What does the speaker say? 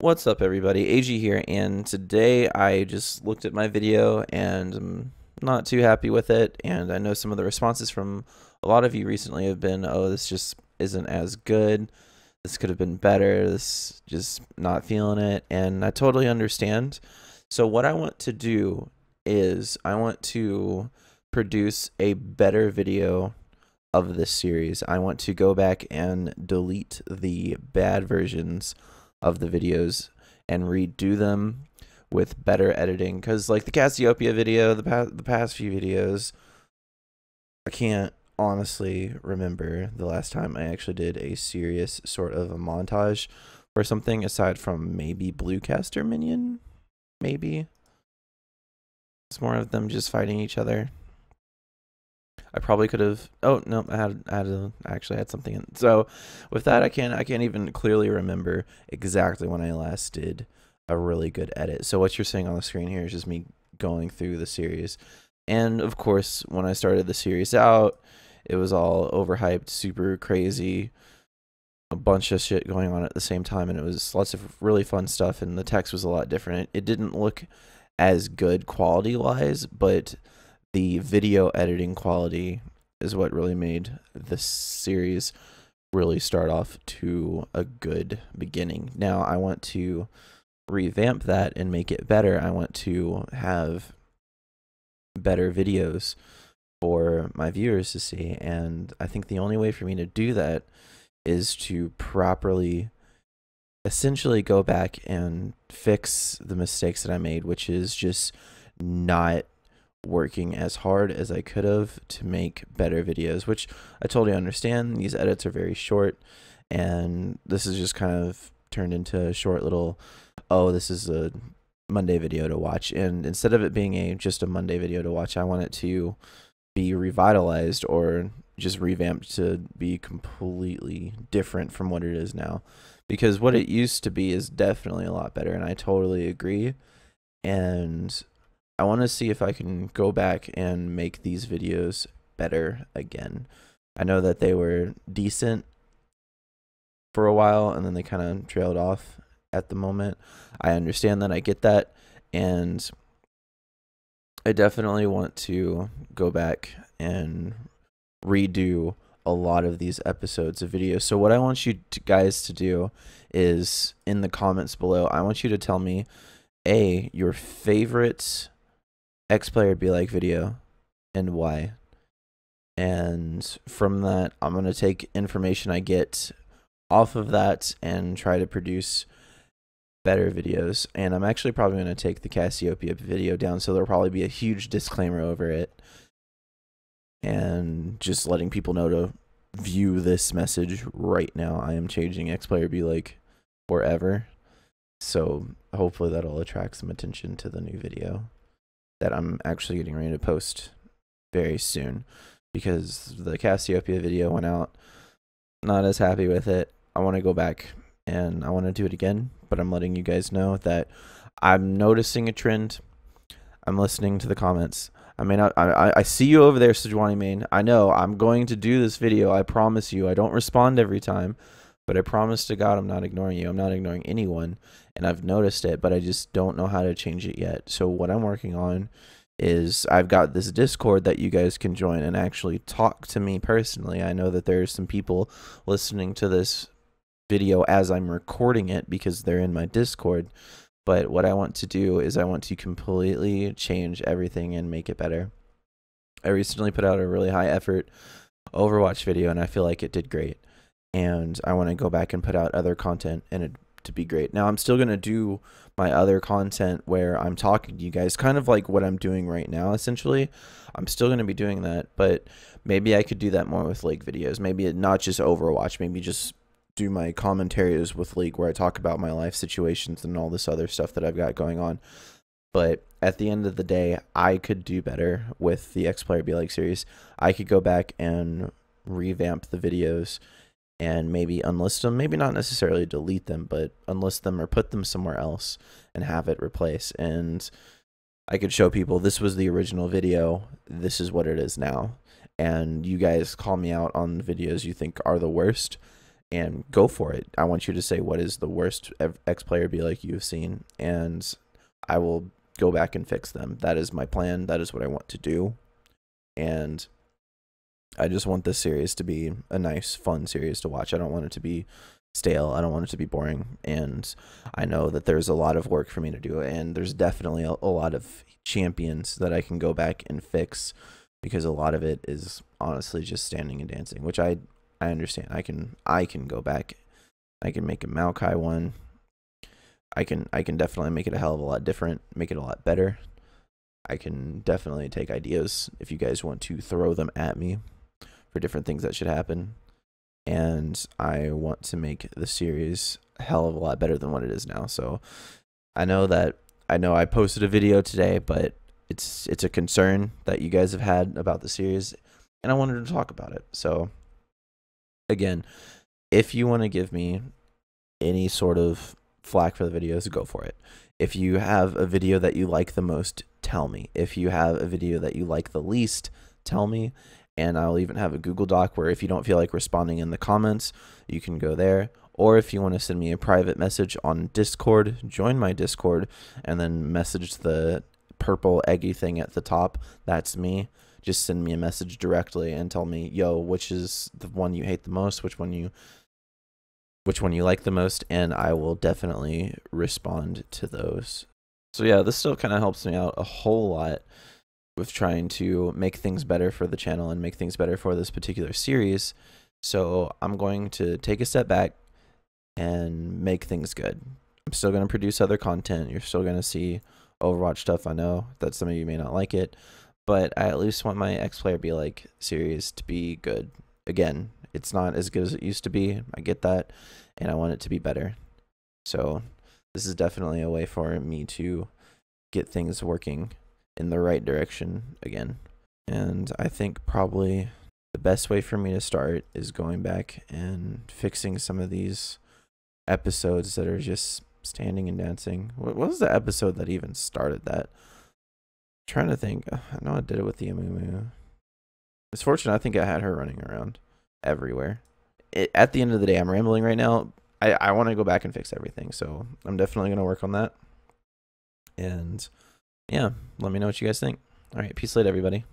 What's up, everybody? AG here, and today I just looked at my video and I'm not too happy with it. And I know some of the responses from a lot of you recently have been, oh, this just isn't as good. This could have been better. This just not feeling it. And I totally understand. So, what I want to do is I want to produce a better video of this series. I want to go back and delete the bad versions of the videos and redo them with better editing. Because like the Cassiopeia video the past the past few videos I can't honestly remember the last time I actually did a serious sort of a montage or something aside from maybe Bluecaster Minion maybe. It's more of them just fighting each other I probably could have. Oh no, I had I had a, actually had something in. So with that, I can't I can't even clearly remember exactly when I last did a really good edit. So what you're seeing on the screen here is just me going through the series, and of course when I started the series out, it was all overhyped, super crazy, a bunch of shit going on at the same time, and it was lots of really fun stuff, and the text was a lot different. It, it didn't look as good quality wise, but the video editing quality is what really made this series really start off to a good beginning. Now I want to revamp that and make it better. I want to have better videos for my viewers to see and I think the only way for me to do that is to properly essentially go back and fix the mistakes that I made, which is just not working as hard as I could have to make better videos, which I totally understand. These edits are very short, and this is just kind of turned into a short little, oh, this is a Monday video to watch. And instead of it being a just a Monday video to watch, I want it to be revitalized or just revamped to be completely different from what it is now. Because what it used to be is definitely a lot better, and I totally agree. And I want to see if I can go back and make these videos better again. I know that they were decent for a while and then they kind of trailed off at the moment. I understand that. I get that. And I definitely want to go back and redo a lot of these episodes of videos. So what I want you to, guys to do is in the comments below, I want you to tell me a your favorite X player be like video and why. And from that, I'm going to take information I get off of that and try to produce better videos. And I'm actually probably going to take the Cassiopeia video down, so there'll probably be a huge disclaimer over it. And just letting people know to view this message right now. I am changing X Player Be Like forever. So hopefully that'll attract some attention to the new video that I'm actually getting ready to post very soon because the Cassiopeia video went out. Not as happy with it. I want to go back and I want to do it again, but I'm letting you guys know that I'm noticing a trend. I'm listening to the comments. I may not. I I see you over there, Sejuani Main. I know. I'm going to do this video. I promise you. I don't respond every time, but I promise to God I'm not ignoring you. I'm not ignoring anyone and I've noticed it, but I just don't know how to change it yet. So what I'm working on is I've got this Discord that you guys can join and actually talk to me personally. I know that there's some people listening to this video as I'm recording it because they're in my Discord. But what I want to do is I want to completely change everything and make it better. I recently put out a really high effort Overwatch video and I feel like it did great. And I want to go back and put out other content and it to be great. Now I'm still gonna do my other content where I'm talking to you guys, kind of like what I'm doing right now. Essentially, I'm still gonna be doing that, but maybe I could do that more with League videos. Maybe not just Overwatch. Maybe just do my commentaries with League where I talk about my life situations and all this other stuff that I've got going on. But at the end of the day, I could do better with the X Player Be Like series. I could go back and revamp the videos and maybe unlist them, maybe not necessarily delete them, but unlist them or put them somewhere else and have it replace. And I could show people this was the original video, this is what it is now. And you guys call me out on videos you think are the worst, and go for it. I want you to say what is the worst X player be like you've seen, and I will go back and fix them. That is my plan. That is what I want to do, and I just want this series to be a nice, fun series to watch. I don't want it to be stale. I don't want it to be boring. And I know that there's a lot of work for me to do, and there's definitely a, a lot of champions that I can go back and fix because a lot of it is honestly just standing and dancing, which I I understand. I can I can go back. I can make a Maokai one. I can I can definitely make it a hell of a lot different, make it a lot better. I can definitely take ideas if you guys want to throw them at me for different things that should happen. And I want to make the series a hell of a lot better than what it is now. So I know that I know I posted a video today, but it's it's a concern that you guys have had about the series and I wanted to talk about it. So again, if you want to give me any sort of flack for the videos, go for it. If you have a video that you like the most, tell me. If you have a video that you like the least, tell me. And I'll even have a Google Doc where if you don't feel like responding in the comments, you can go there. Or if you want to send me a private message on Discord, join my Discord and then message the purple eggy thing at the top. That's me just send me a message directly and tell me, yo, which is the one you hate the most, which one you which one you like the most, and I will definitely respond to those. So yeah, this still kind of helps me out a whole lot with trying to make things mm-hmm. better for the channel and make things better for this particular series. So I'm going to take a step back and make things good. I'm still going to produce other content. You're still going to see Overwatch stuff. I know that some of you may not like it, but I at least want my X Player Be Like series to be good. Again, it's not as good as it used to be. I get that, and I want it to be better. So this is definitely a way for me to get things working in the right direction again. And I think probably the best way for me to start is going back and fixing some of these episodes that are just standing and dancing. What was the episode that even started that? trying to think. I know I did it with the Amumu. It's fortunate I think I had her running around everywhere. It, at the end of the day, I'm rambling right now. I, I want to go back and fix everything. So I'm definitely going to work on that. And yeah, let me know what you guys think. All right. Peace late, everybody.